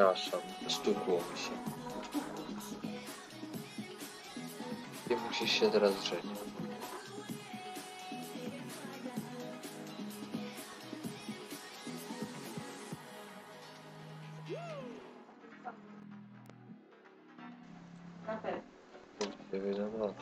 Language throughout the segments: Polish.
Przepraszam, stukło mi się. Ty musisz się teraz drzeć. Nie wiadomo.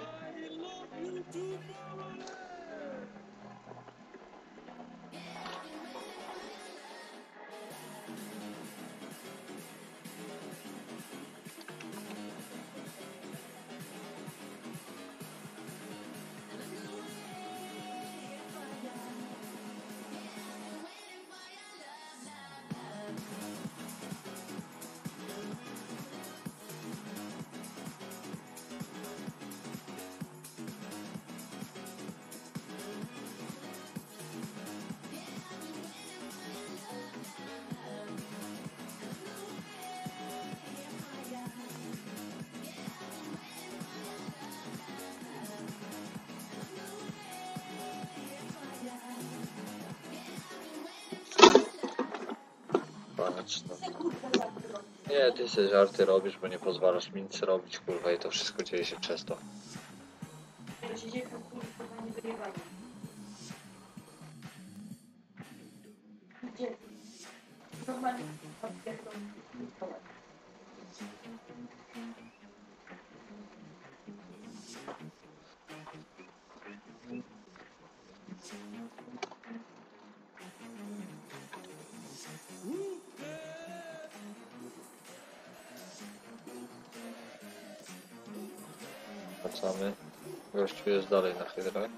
No. Nie, ty sobie żarty robisz, bo nie pozwalasz mi nic robić, kurwa, i to wszystko dzieje się przez to. Wracamy. Gościu jest dalej na hydrach.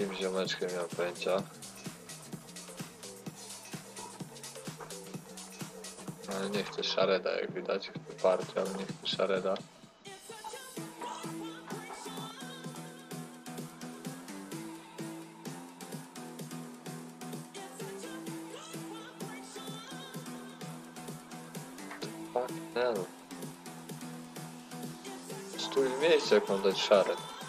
jakim ziomeczkiem nie pojęcia. Ale nie chce szareda, jak widać w partii, ale nie chce szareda. Fuck hell. Stój w miejscu, jak mam dać szaret.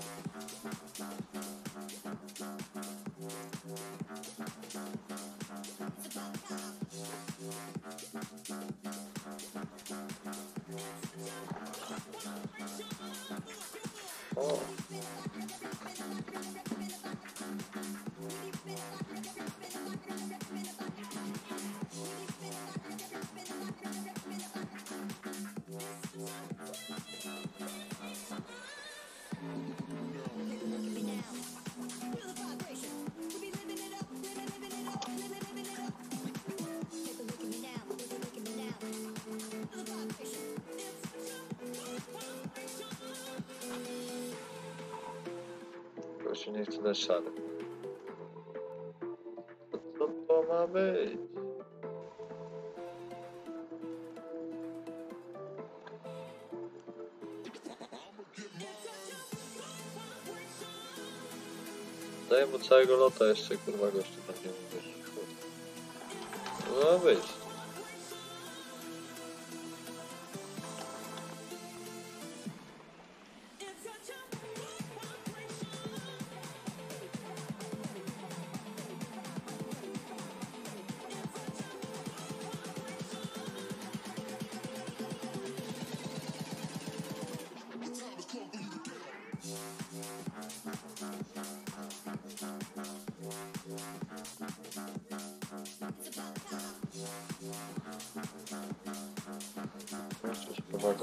Szare. O, nie chce dać szary. Co to ma być? Daję mu całego lota jeszcze, kurwa, gościu tam nie mówisz. No ma być.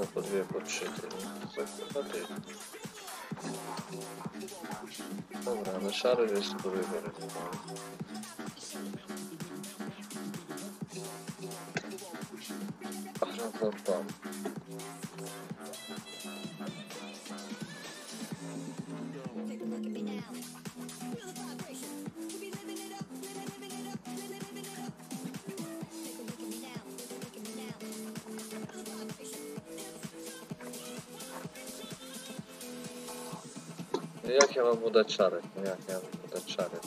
Jeszcze się pomaga po dwie, po trzy. Ty. Co kurwa ty? Jak ja mam mu dać szarek? No jak ja mam mu dać szarek?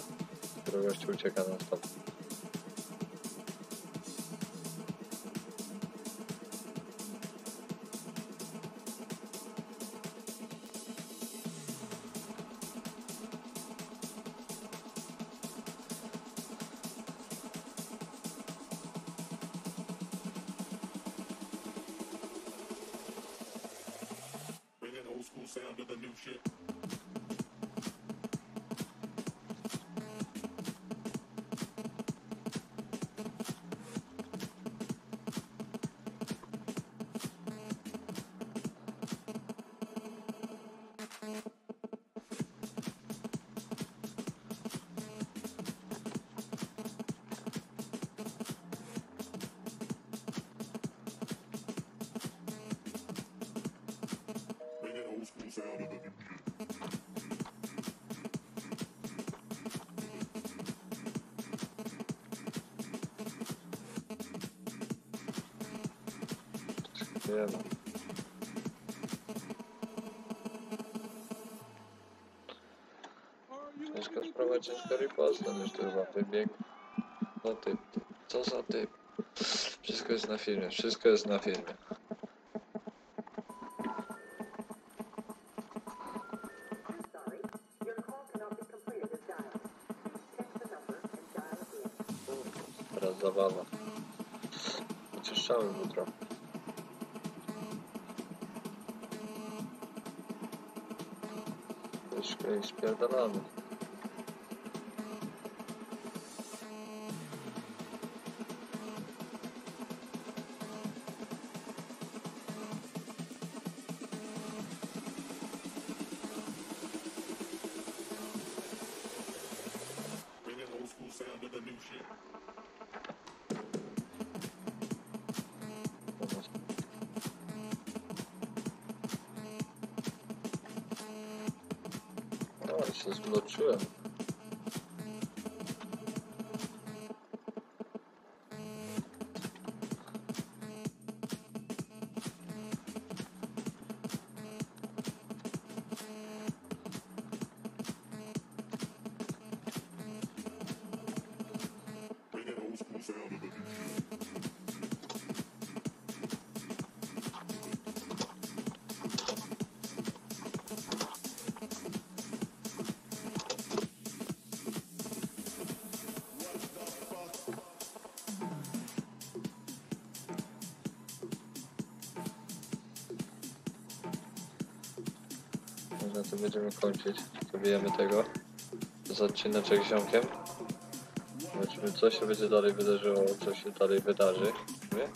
Który gościu ucieka na stop. Sound to the new shit. No. Ciężka sprawa, ciężko riposta, już to chyba wybieg. No ty, ty, co za ty? Wszystko jest na filmie, wszystko jest na filmie. sorry. Your call cannot ekiplerden abi. Siz bunu tutuyor. Na tym będziemy kończyć. Zabijemy tego. Jest odcineczek z ziomkiem. Zobaczymy co się będzie dalej wydarzyło, co się dalej wydarzy. Nie?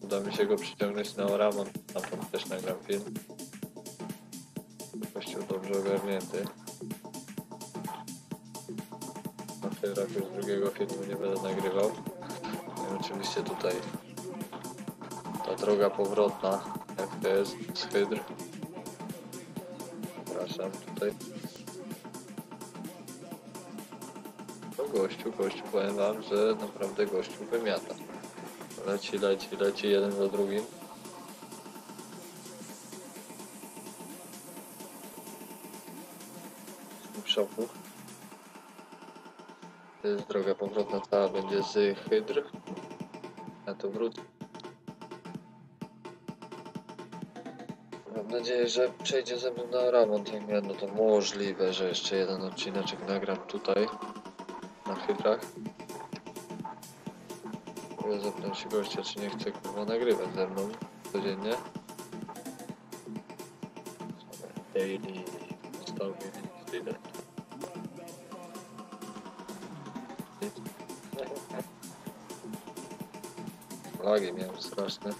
Uda mi się go przyciągnąć na Oramon. Tam tam też nagram film. Kościół dobrze ogarnięty. Na tym roku już drugiego filmu nie będę nagrywał. I oczywiście tutaj ta droga powrotna, to jest z Hydr. Zapraszam tutaj. No gościu, gościu, powiem wam, że naprawdę gościu wymiata. Leci, leci, leci jeden za drugim. W szoku. To jest droga powrotna, cała będzie z Hydr. Ja to wrócę. Nadzieję, że przejdzie ze mną na remont. Jak nie, no to możliwe, że jeszcze jeden odcineczek nagram tutaj na Hydrach. Mogę zapytać się gościa, czy nie chce kurwa nagrywać ze mną codziennie. Daily stałki tyle. Lagi miałem straszne.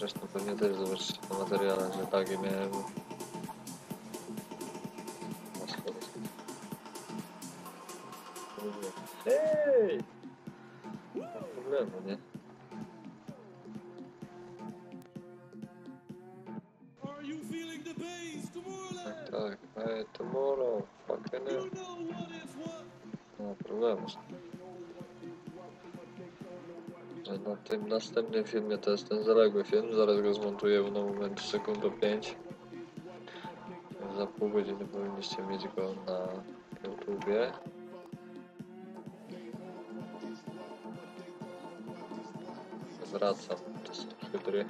Zresztą pewnie też zobaczycie na materiale, że lagi miałem. Hej! Nie ma problemu, nie? Are you feeling the bass? Tak, Tomorrowland! tak. Hey, tomorrow. Fucking You hell. know what is what! Nie ma problemu. Na tym następnym filmie to jest ten zaległy film. Zaraz go zmontuję na moment sekundę 5. Za pół godziny powinniście mieć go na YouTubie. Wracam do hydry.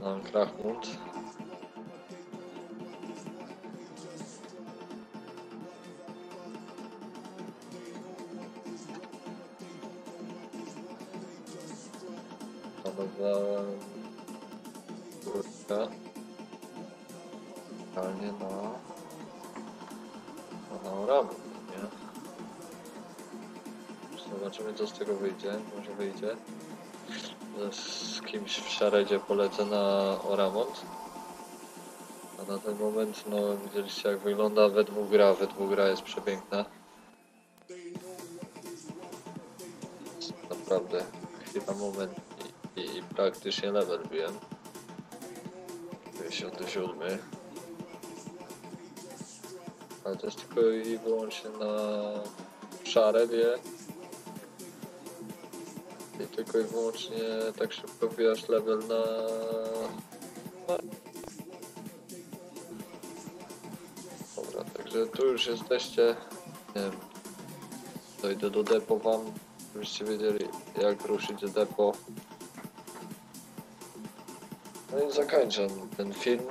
Mam Krachmund. Nauramu, nie? Zobaczymy co z tego wyjdzie. Może wyjdzie. Z kimś w Szaredzie polecę na Oramont. A na ten moment, no widzieliście jak wygląda we dwóch gra. We dwóch gra jest przepiękna. Naprawdę chwila moment i, i, praktycznie level byłem. 57. Ale to jest tylko i wyłącznie na Szaredzie. I tylko i wyłącznie tak szybko wbijasz level na... Dobra, także tu już jesteście. Nie wiem. Dojdę do depo wam, żebyście wiedzieli jak ruszyć do depo. No i zakończę ten film.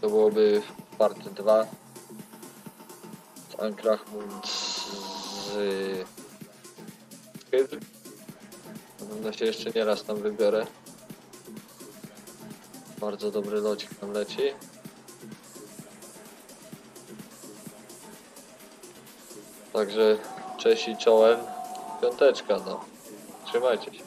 To byłoby part 2. Ankrachmund z Hydr. Na pewno się jeszcze nie raz tam wybiorę. Bardzo dobry locik tam leci. Także cześć i czołem. Piąteczka no. Trzymajcie się.